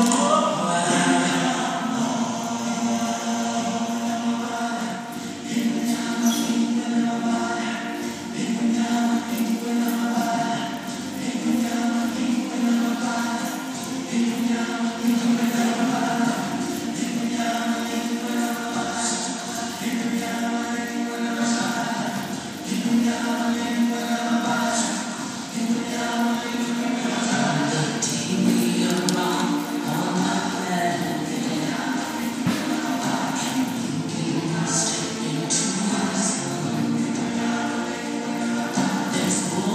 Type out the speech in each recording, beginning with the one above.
Oh.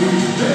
you.